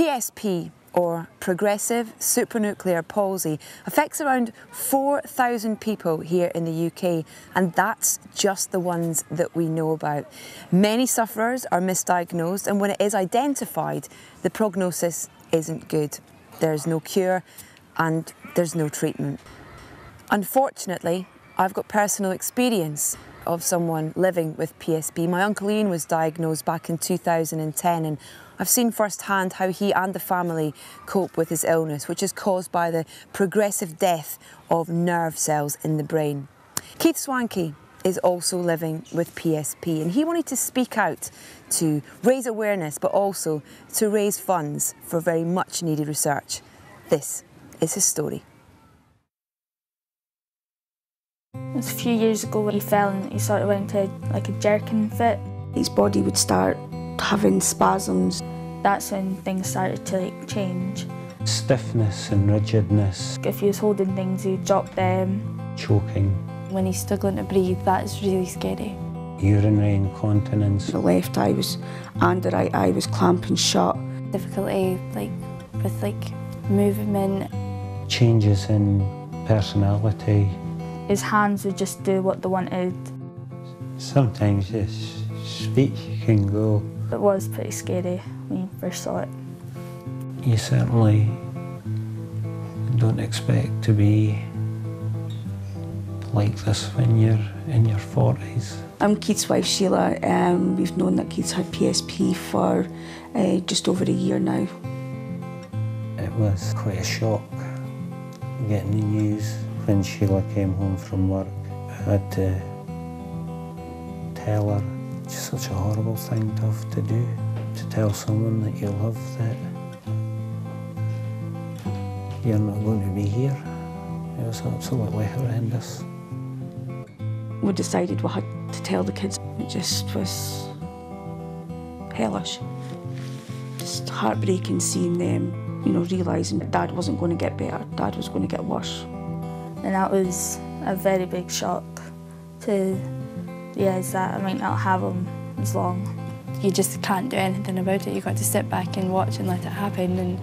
PSP or progressive supranuclear palsy affects around 4,000 people here in the UK and that's just the ones that we know about. Many sufferers are misdiagnosed and when it is identified the prognosis isn't good. There's no cure and there's no treatment. Unfortunately, I've got personal experience of someone living with PSP. My uncle Ian was diagnosed back in 2010 and I've seen firsthand how he and the family cope with his illness, which is caused by the progressive death of nerve cells in the brain. Keith Swankie is also living with PSP and he wanted to speak out to raise awareness but also to raise funds for very much needed research. This is his story. It was a few years ago when he fell and he sort of went into like a jerking fit. His body would start having spasms. That's when things started to like change. Stiffness and rigidness. If he was holding things, he'd drop them. Choking. When he's struggling to breathe, that's really scary. Urinary incontinence. The left eye was and the right eye was clamping shut. Difficulty like with like movement. Changes in personality. His hands would just do what they wanted. Sometimes his speech can go. It was pretty scary when you first saw it. You certainly don't expect to be like this when you're in your 40s. I'm Keith's wife Sheila. Um, we've known that Keith's had PSP for uh, just over a year now. It was quite a shock getting the news when Sheila came home from work. I had to tell her it's such a horrible thing to have to do, to tell someone that you love that you're not going to be here. It was absolutely horrendous. We decided we had to tell the kids. It just was hellish. Just heartbreaking seeing them, you know, realising that Dad wasn't going to get better, Dad was going to get worse. And that was a very big shock to realise that I might not have him as long. You just can't do anything about it. You've got to sit back and watch and let it happen and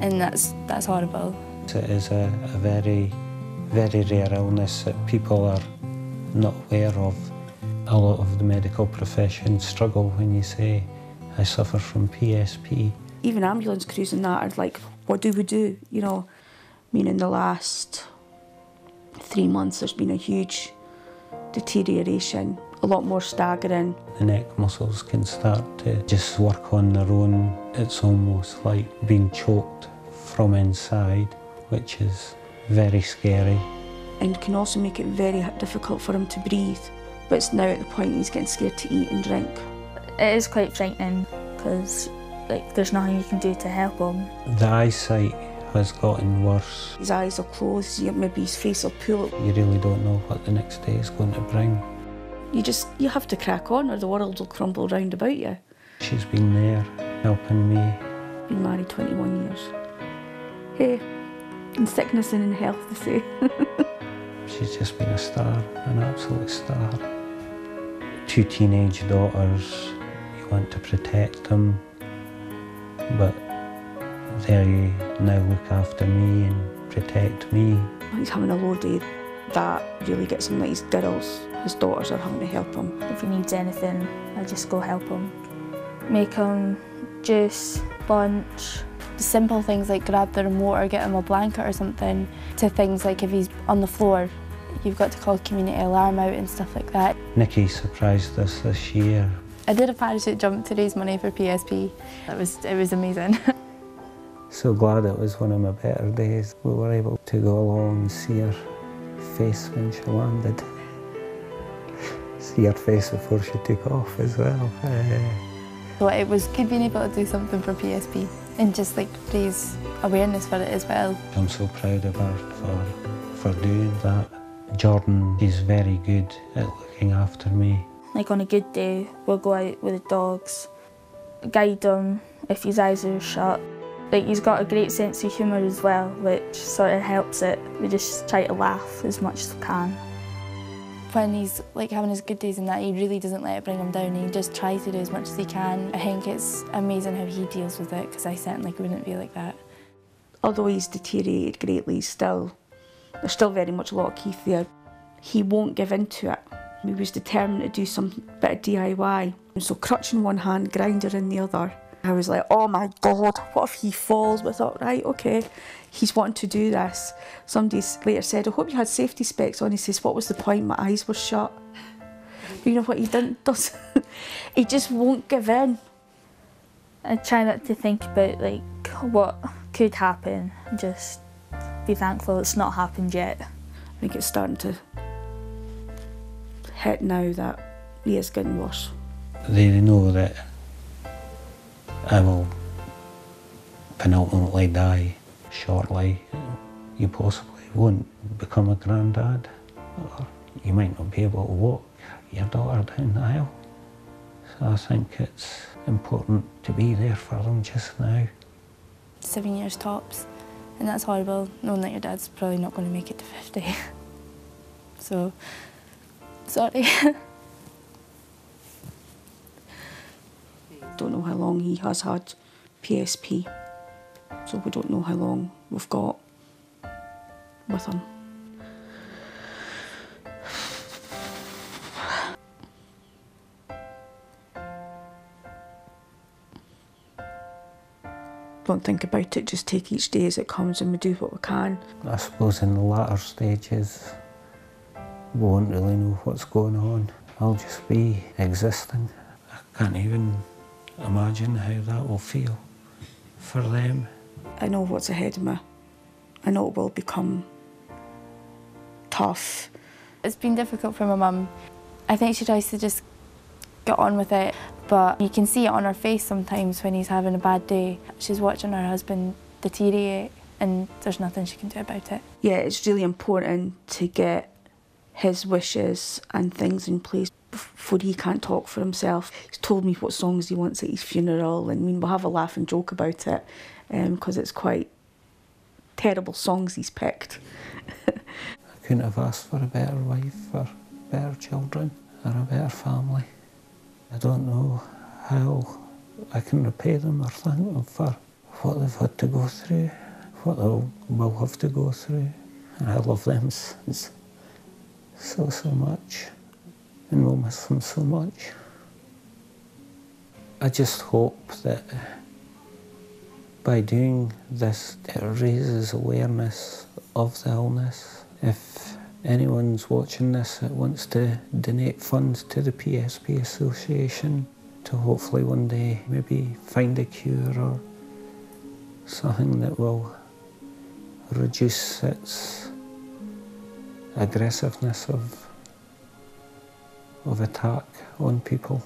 and that's that's horrible. It is a, a very, very rare illness that people are not aware of. A lot of the medical profession struggle when you say, I suffer from PSP. Even ambulance crews and that are like, what do we do? You know, I mean, in the last three months, there's been a huge deterioration, a lot more staggering. The neck muscles can start to just work on their own. It's almost like being choked from inside, which is very scary. And can also make it very difficult for him to breathe. But it's now at the point he's getting scared to eat and drink. It is quite frightening because like there's nothing you can do to help him. The eyesight has gotten worse. His eyes will close, maybe his face will pull. You really don't know what the next day is going to bring. You just, you have to crack on or the world will crumble round about you. She's been there helping me. Been married 21 years. Hey, in sickness and in health, they say. She's just been a star, an absolute star. Two teenage daughters, you want to protect them, but there you now look after me and protect me. He's having a low day. That really gets him that his girls, his daughters are having to help him. If he needs anything, I just go help him. Make him juice, lunch. Simple things like grab the remote or get him a blanket or something, to things like if he's on the floor, you've got to call community alarm out and stuff like that. Nikki surprised us this year. I did a parachute jump to raise money for PSP. It was, it was amazing. so glad it was one of my better days. We were able to go along and see her face when she landed. See her face before she took off as well. So it was good being able to do something for PSP and just like raise awareness for it as well. I'm so proud of her for, for doing that. Jordan is very good at looking after me. Like on a good day, we'll go out with the dogs, guide him if his eyes are shut. Like he's got a great sense of humour as well, which sort of helps it. We just try to laugh as much as we can. When he's like having his good days and that, he really doesn't let it bring him down. He just tries to do as much as he can. I think it's amazing how he deals with it because I certainly wouldn't be like that. Although he's deteriorated greatly, still there's still very much a lot of Keith there. He won't give in to it. He was determined to do some bit of DIY. And so crutch in one hand, grinder in the other. I was like, oh my god, what if he falls? But I thought, right, okay, he's wanting to do this. Somebody later said, I hope you had safety specs on. He says, what was the point? My eyes were shut. You know what he didn't does? he just won't give in. I try not to think about like what could happen. Just be thankful it's not happened yet. I think it's starting to hit now that he is getting worse. They know that I will penultimately die shortly. You possibly won't become a granddad, or you might not be able to walk your daughter down the aisle. So I think it's important to be there for them just now. Seven years tops, and that's horrible, knowing that your dad's probably not going to make it to 50. so, sorry. don't know how long he has had PSP, so we don't know how long we've got with him. Don't think about it, just take each day as it comes and we do what we can. I suppose in the latter stages, we won't really know what's going on. I'll just be existing. I can't even imagine how that will feel for them. I know what's ahead of me. I know it will become tough. It's been difficult for my mum. I think she tries to just get on with it, but you can see it on her face sometimes when he's having a bad day. She's watching her husband deteriorate and there's nothing she can do about it. Yeah, it's really important to get his wishes and things in place before he can't talk for himself. He's told me what songs he wants at his funeral, and I mean, we'll have a laugh and joke about it because um, it's quite terrible songs he's picked. I couldn't have asked for a better wife or better children or a better family. I don't know how I can repay them or thank them for what they've had to go through, what they will have to go through. And I love them so, so much and we'll miss them so much. I just hope that by doing this, it raises awareness of the illness. If anyone's watching this that wants to donate funds to the PSP Association to hopefully one day maybe find a cure or something that will reduce its aggressiveness of of attack on people.